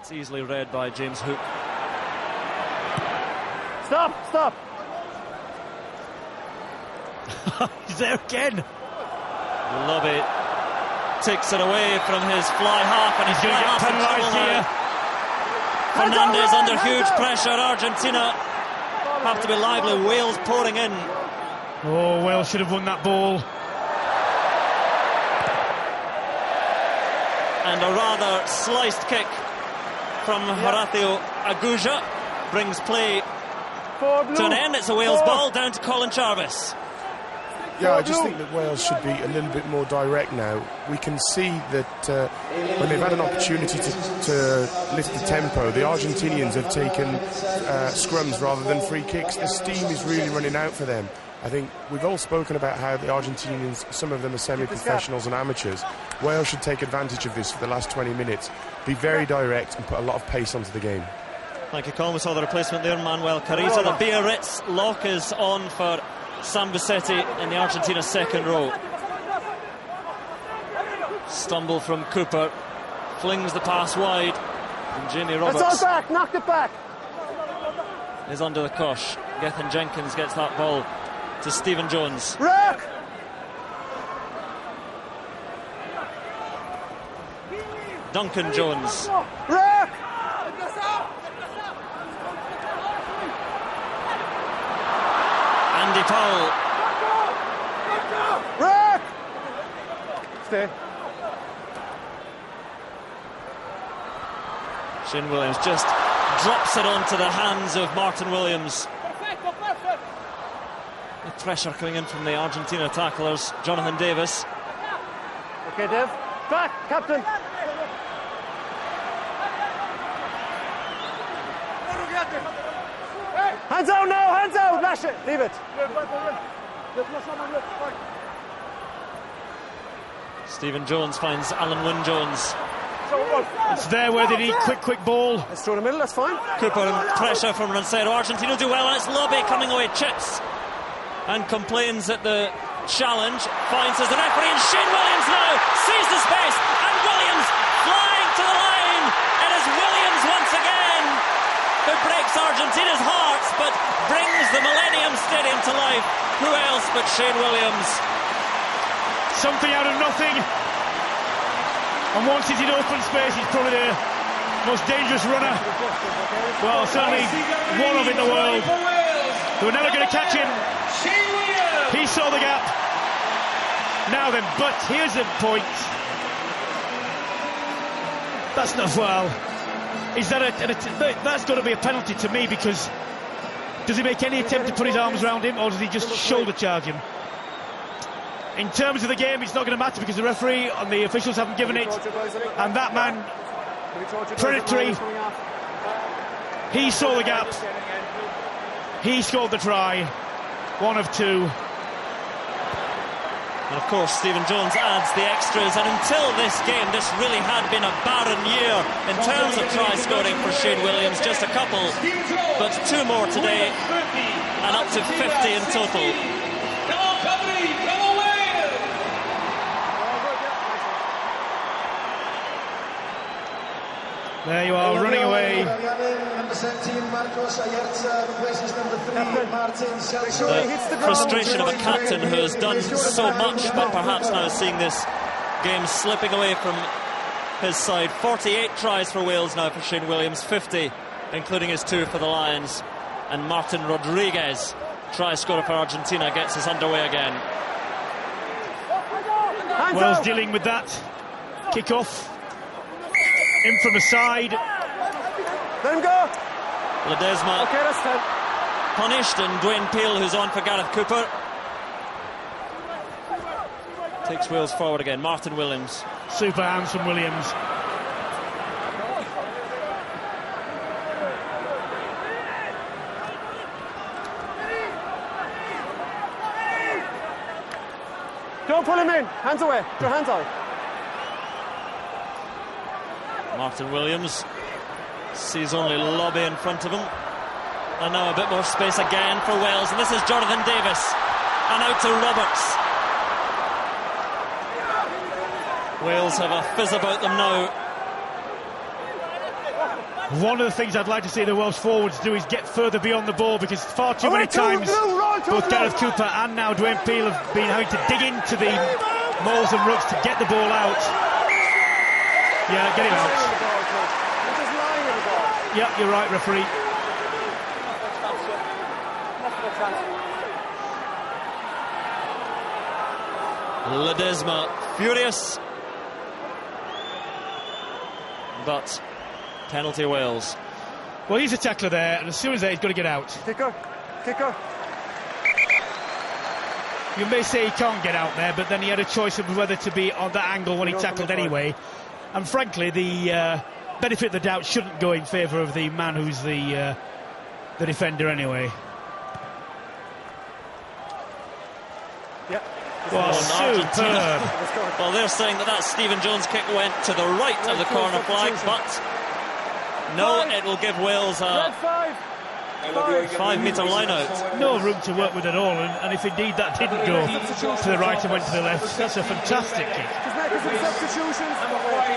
It's easily read by James Hook. Stop, stop. He's there again. Lobbe takes it away from his fly half, and he's going to get penalised here. Fernandez under huge pressure. Argentina have to be lively. Wales pouring in. Oh, Wales should have won that ball. And a rather sliced kick from Horacio Agulla brings play to an end. It's a Wales ball down to Colin Charvis. Yeah, I just think that Wales should be a little bit more direct now. We can see that uh, when they've had an opportunity to, to, lift the tempo, the Argentinians have taken uh, scrums rather than free kicks. The steam is really running out for them. I think we've all spoken about how the Argentinians, some of them are semi-professionals and amateurs. Wales should take advantage of this for the last 20 minutes, be very direct and put a lot of pace onto the game. Thank you, Colin. We saw the replacement there, Manuel Carizza. The Biarritz lock is on for Sam Busetti in the Argentina second row. Stumble from Cooper, flings the pass wide, and Jamie Roberts. It's all back, knocked it back. Is under the cosh. Gethin Jenkins gets that ball to Stephen Jones. Rock! Duncan Jones. Rock! Andy Powell. Rock! Stay. Shane Williams just drops it onto the hands of Martin Williams. The pressure coming in from the Argentina tacklers. Jonathan Davies. Okay, Dev. Back, captain. Hands out now, hands out. Lash it. Leave it. Stephen Jones finds Alun Wyn Jones. It's there where they need quick, quick ball. Let's throw in the middle, that's fine. Cooper and pressure from Rancero. Argentina do well, and it's Lobbe coming away, chips, and complains at the challenge. Finds as the referee, and Shane Williams now sees the space, and Williams flying to the line. It is Williams once again who breaks Argentina's hearts, but brings the Millennium Stadium to life. Who else but Shane Williams? Something out of nothing. And once he's in open space, he's probably the most dangerous runner. Well, certainly one of in the world. They were never going to catch him. He saw the gap. Now then, but here's the point. That's not foul. Is that a, a, that's got to be a penalty to me because does he make any attempt to put his arms around him or does he just shoulder charge him? In terms of the game, it's not going to matter because the referee and the officials haven't given it. And that man, predatory, he saw the gap. He scored the try. One of two. And of course, Stephen Jones adds the extras. And until this game, this really had been a barren year in terms of try scoring for Shane Williams. Just a couple, but two more today, and up to 50 in total. There you are, running away. The frustration of a captain who has done so much, but perhaps now seeing this game slipping away from his side. 48 tries for Wales now for Shane Williams, 50, including his two for the Lions. And Martin Rodriguez, try scorer for Argentina, gets us underway again. Wales dealing with that. Kick off. In from the side. Let him go. Ledesma Okay, that's ten. punished, and Dwayne Peel, who's on for Gareth Cooper, takes Wales forward again. Martin Williams. Super hands from Williams. Don't pull him in. Hands away. Your hands out. Martin Williams sees only Lobbe in front of him. And now a bit more space again for Wales. And this is Jonathan Davies. And out to Roberts. Wales have a fizz about them now. One of the things I'd like to see the Welsh forwards do is get further beyond the ball because far too many times Blue, roll to both Gareth. Cooper and now Dwayne Peel have been having to dig into the moles and rucks to get the ball out. Yeah, get him out. in the ball, coach. You're just lying in the ball. Yeah, you're right, referee. Ledesma furious. But penalty Wales. Well, he's a tackler there, and as soon as that, he's got to get out. Kicker. Kicker. You may say he can't get out there, but then he had a choice of whether to be on that angle when he tackled for the anyway. And frankly, the uh, benefit of the doubt shouldn't go in favour of the man who's the uh, the defender anyway. Yeah. Well, Oh, Argentina. superb. Well, they're saying that that Stephen Jones kick went to the right of the corner flag, but no, it will give Wales a five. Five. five metre line out. No room to work with at all, and, and if indeed that didn't go to the right and went to the left, that's a fantastic kick. He's making some substitutions.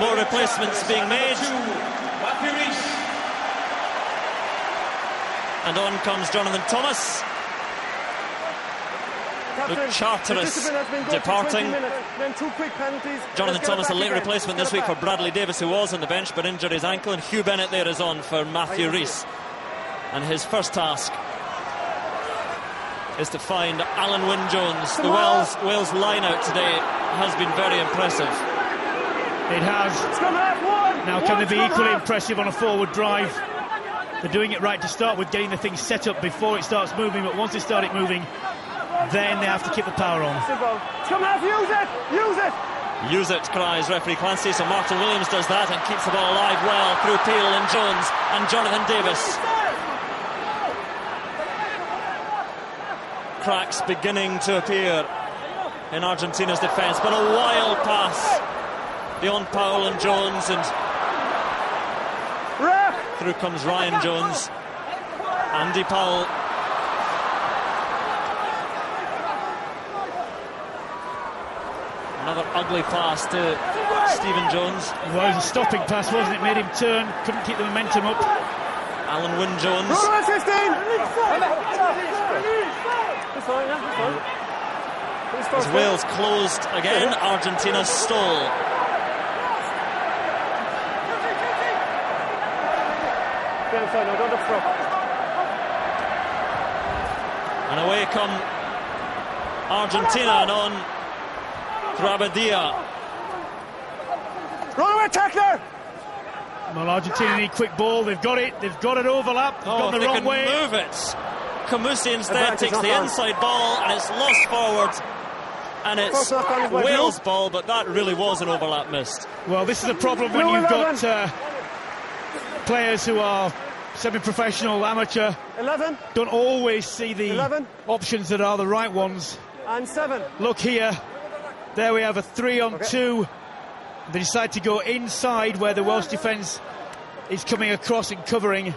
More replacements being made. And on comes Jonathan Thomas. Captain, Luke Charteris the discipline has been good for departing. 20 minutes. Then two quick penalties. Jonathan Let's get it Thomas, a late replacement this week for Bradley Davies, who was on the bench but injured his ankle, and Huw Bennett there is on for Matthew Rees. And his first task is to find Alun Wyn Jones. The Wales, Wales line out today has been very impressive. It has. back. Scrum half, one. Now, can One, they be equally impressive on a forward drive? They're doing it right to start with, getting the thing set up before it starts moving, but once they start it moving, then they have to keep the power on. Come Scrum half, use it. Use it. Use it, cries referee Clancy. So Martin Williams does that and keeps the ball alive well through Peel and Jones and Jonathan Davies. Cracks beginning to appear in Argentina's defence, but a wild pass beyond Powell and Jones, and through comes Ryan Jones. Andy Powell. Another ugly pass to Stephen Jones. Well, it was a stopping pass, wasn't it? Made him turn, couldn't keep the momentum up. Alun Wyn Jones. Rule number 15. It's fine, yeah, it's fine. As first Wales closed again, Argentina stole. Stay inside now, don't up front. And away come Argentina and on through Abadie. Run away, tackler. Well, Argentina need quick ball. They've got it. They've got it overlap. They've Oh, gone the they wrong can way. move it. Kamusi instead Advantage takes the on. inside ball and it's lost forward. And it's First knock on is by Wales ball, but that really was an overlap missed. Well, this is a problem when you've got uh, players who are semi-professional, amateur, 11 don't always see the 11. options that are the right ones. and 7. Look here. There we have a three on Okay. two. They decide to go inside where the Welsh defence is coming across and covering.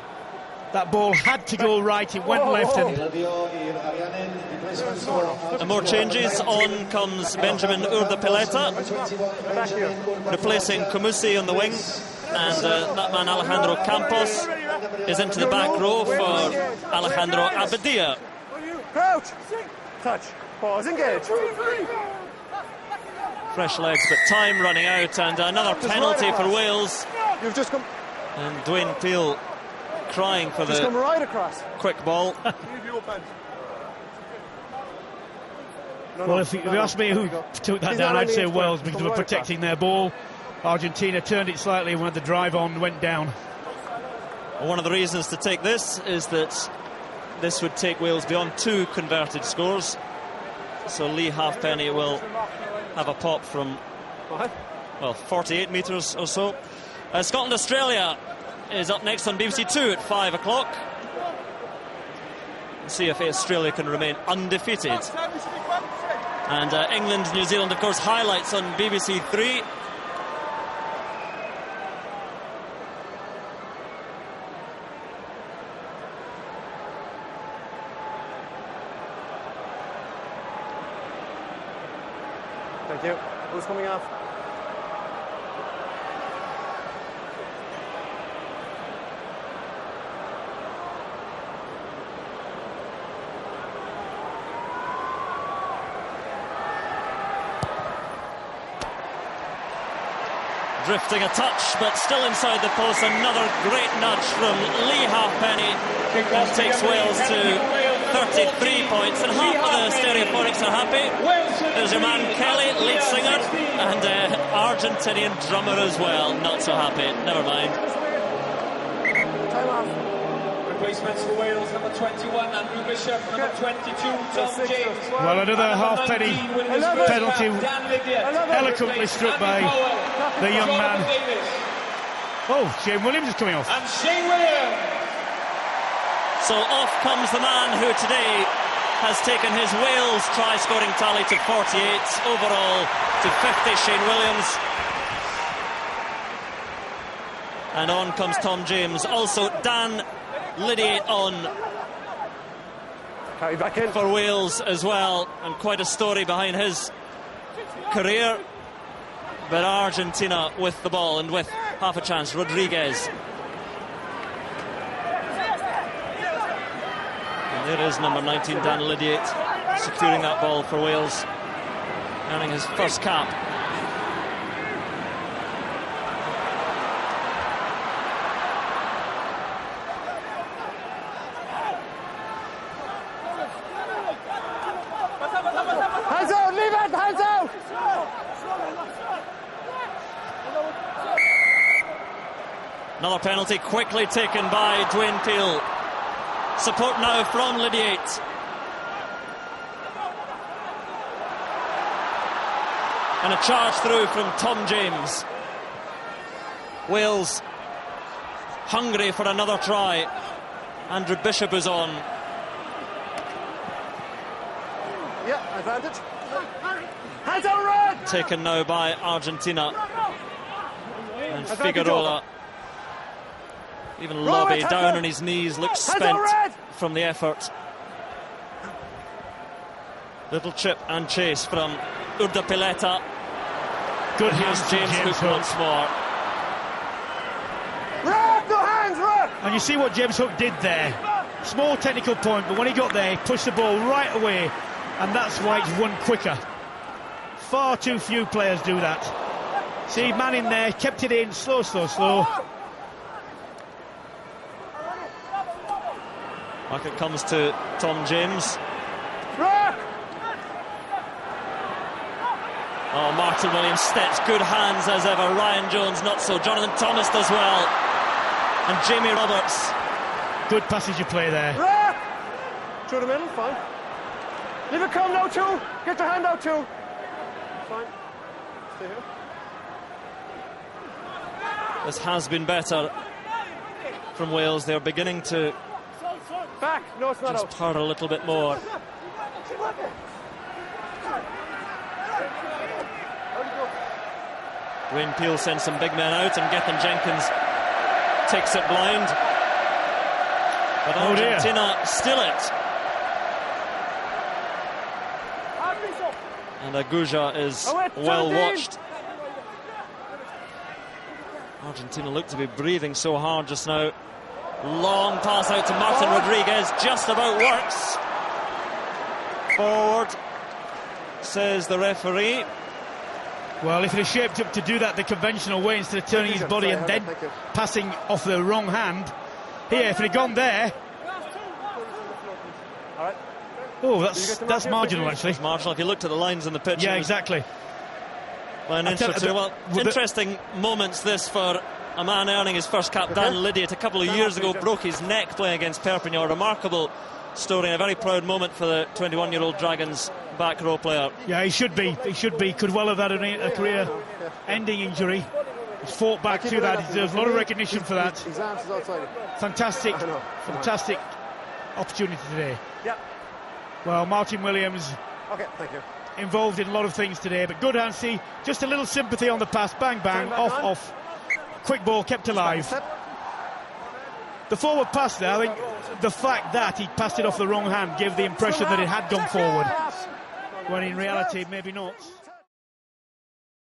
That ball had to go right. It went left and And more changes. On comes Benjamin Urdapilleta, Back replacing Kamusi on the wing. And uh, that man Alejandro Campos is into the back row for Alejandro Abadie. Crouch. Touch. Pause. Engage. Fresh legs, but time running out, and another penalty for Wales. You've just come, And Dwayne Peel crying for just come the right across. quick ball. No, well, no, if you, if no, you ask me who took that He's down, I'd say Wales because Come they were protecting their ball. Argentina turned it slightly and when the drive on went down. One of the reasons to take this is that this would take Wales beyond two converted scores. So Leigh Halfpenny will have a pop from, well, 48 metres or so. Uh, Scotland Australia is up next on BBC Two at 5 o'clock. See if Australia can remain undefeated. And uh, England, New Zealand, of course, highlights on BBC Three. Thank you. Who's coming off? Drifting a touch, but still inside the post. Another great nudge from Leigh Halfpenny. That takes Wales to 33 points, and half of the stereophonics are happy. There's your man Kelly, lead singer, and uh, Argentinian drummer as well. Not so happy. Never mind. Time off. Replacements for Wales, number 21, Andrew Bishop, number 22, Tom James. Well, another halfpenny penalty eloquently struck by the young man. Oh, Shane Williams is coming off. And Shane Williams. So off comes the man who today has taken his Wales try scoring tally to 48, overall to 50, Shane Williams. And on comes Tom James. Also, Dan Liddy on back in. for Wales as well, and quite a story behind his career. But Argentina with the ball and with half a chance. Rodriguez. And there is number 19, Dan Lydiate, securing that ball for Wales, earning his first cap. Hands out, leave it, hands out. Another penalty quickly taken by Dwayne Peel. Support now from Lydiate. And a charge through from Tom James. Wales hungry for another try. Andrew Bishop is on. Yeah, advantage. Hands out, red. Taken now by Argentina. And Figueroa. Even Lobbe down on his knees, looks spent from the effort. Little chip and chase from Urdapilleta. Good Here's hands, James, James Hook Hook. once more. Red, no hands, red. And you see what James Hook did there. Small technical point, but when he got there, he pushed the ball right away, and that's why it's won quicker. Far too few players do that. See, man in there, kept it in, slow, slow, slow. Back it comes to Tom James. Oh, Martin Williams steps, good hands as ever. Ryan Jones, not so. Jonathan Thomas does well. And Jamie Roberts. Good passage of play there. Red. Through the middle, fine. Leave it come now, too. Get your hand out, too. Fine. Stay here. This has been better from Wales. They're beginning to Back. No, it's not just out. purr a little bit more. Dwayne Peel sends some big men out, and Gethin Jenkins takes it blind. But Oh, dear. Argentina still it. And Agulla is Oh, well watched. Argentina look to be breathing so hard just now. Long pass out to Martin Rodriguez, just about works. Forward, says the referee. Well, if it is shaped up to do that the conventional way instead of turning his body and then passing off the wrong hand, here, if it had gone there, oh, that's that's marginal yeah, actually. Marshall, if you look at the lines in the pitch, Yeah, exactly. Well, an I tell- interesting, the- well, with the- interesting moments this for a man earning his first cap, Dan Lydiate, a couple of years ago, broke his neck playing against Perpignan. A remarkable story and a very proud moment for the 21-year-old Dragons back row player. Yeah, he should be. He should be. Could well have had a, a career-ending injury. He's fought back Keep to that. He deserves a lot of recognition for that. His arms is outside. Fantastic, fantastic opportunity today. Yeah. Well, Martin Williams Okay, thank you. involved in a lot of things today, but good hand. See, just a little sympathy on the pass. Bang, bang, off, on. off. Quick ball kept alive. The forward pass there, I think the fact that he passed it off the wrong hand gave the impression that it had gone forward, when in reality, maybe not.